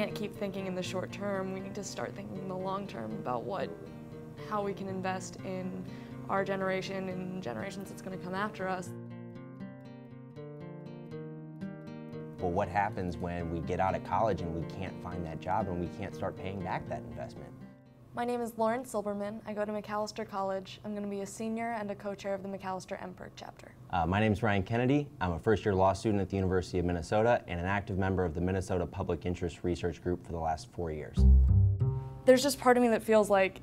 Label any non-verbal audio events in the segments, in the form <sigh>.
can't keep thinking in the short term. We need to start thinking in the long term about what, how we can invest in our generation and generations that's going to come after us. Well, what happens when we get out of college and we can't find that job and we can't start paying back that investment? My name is Lauren Silberman. I go to Macalester College. I'm going to be a senior and a co-chair of the Macalester MPIRG chapter. Uh, my name is Ryan Kennedy. I'm a first-year law student at the University of Minnesota and an active member of the Minnesota Public Interest Research Group for the last four years. There's just part of me that feels like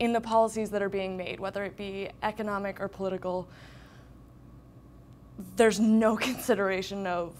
in the policies that are being made, whether it be economic or political, there's no <laughs> consideration of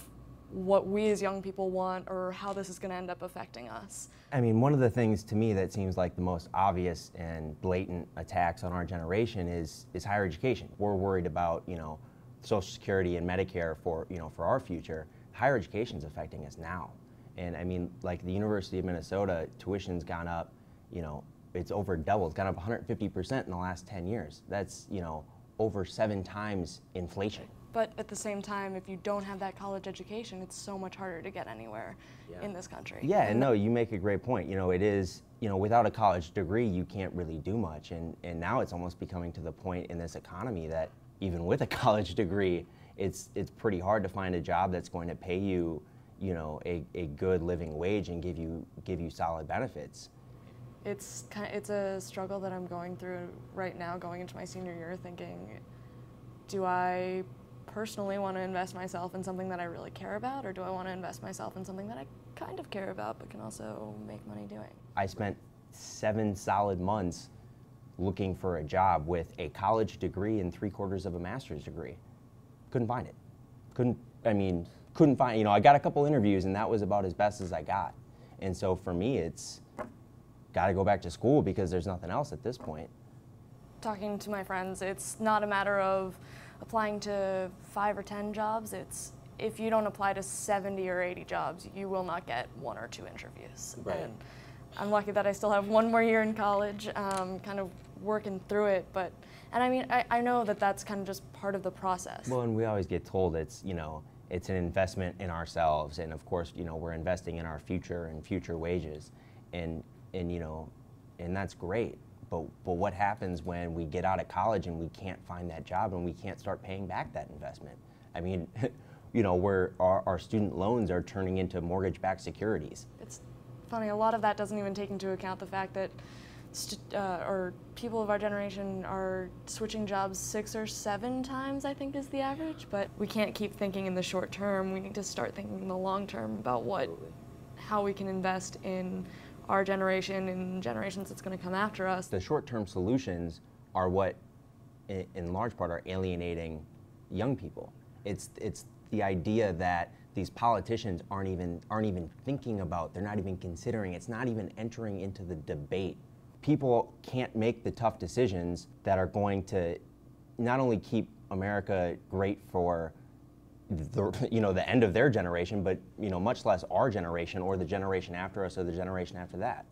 what we as young people want or how this is going to end up affecting us. I mean, one of the things to me that seems like the most obvious and blatant attacks on our generation is is higher education. We're worried about, you know, Social Security and Medicare for, you know, for our future. Higher education is affecting us now. And I mean, like the University of Minnesota, tuition's gone up, you know, it's over doubled. It's gone up 150% in the last 10 years. That's, you know, over seven times inflation. But at the same time, if you don't have that college education, it's so much harder to get anywhere yeah. in this country. Yeah, and no, you make a great point. You know, it is, you know, without a college degree, you can't really do much. And, and now it's almost becoming to the point in this economy that even with a <laughs> college degree, it's, it's pretty hard to find a job that's going to pay you, you know, a, a good living wage and give you, give you solid benefits. It's, kind of, it's a struggle that I'm going through right now, going into my senior year, thinking, do I personally want to invest myself in something that I really care about, or do I want to invest myself in something that I kind of care about but can also make money doing? I spent seven solid months looking for a job with a college degree and three quarters of a master's degree. Couldn't find it. Couldn't, I mean, couldn't find, you know, I got a couple interviews and that was about as best as I got. And so for me, it's got to go back to school because there's nothing else at this point. Talking to my friends, it's not a matter of applying to five or 10 jobs, it's if you don't apply to 70 or 80 jobs, you will not get one or two interviews. Right. And I'm lucky that I still have one more year in college, um, kind of working through it. But and I mean, I, I know that that's kind of just part of the process. Well, and we always get told it's you know it's an investment in ourselves, and of course you know we're investing in our future and future wages, and and you know, and that's great. But, but what happens when we get out of college and we can't find that job and we can't start paying back that investment? I mean, <laughs> you know, where our, our student loans are turning into mortgage-backed securities. It's funny, a lot of that doesn't even take into account the fact that uh, or people of our generation are switching jobs six or seven times, I think is the average. But we can't keep thinking in the short term. We need to start thinking in the long term about what, how we can invest in our generation and generations that's going to come after us. The short-term solutions are what, in, large part, are alienating young people. It's, it's the idea that these politicians aren't even, aren't even thinking about, they're not even considering, it's not even entering into the debate. People can't make the tough decisions that are going to not only keep America great for the, you know, the end of their generation, but you know, much less our generation or the generation after us or the generation after that.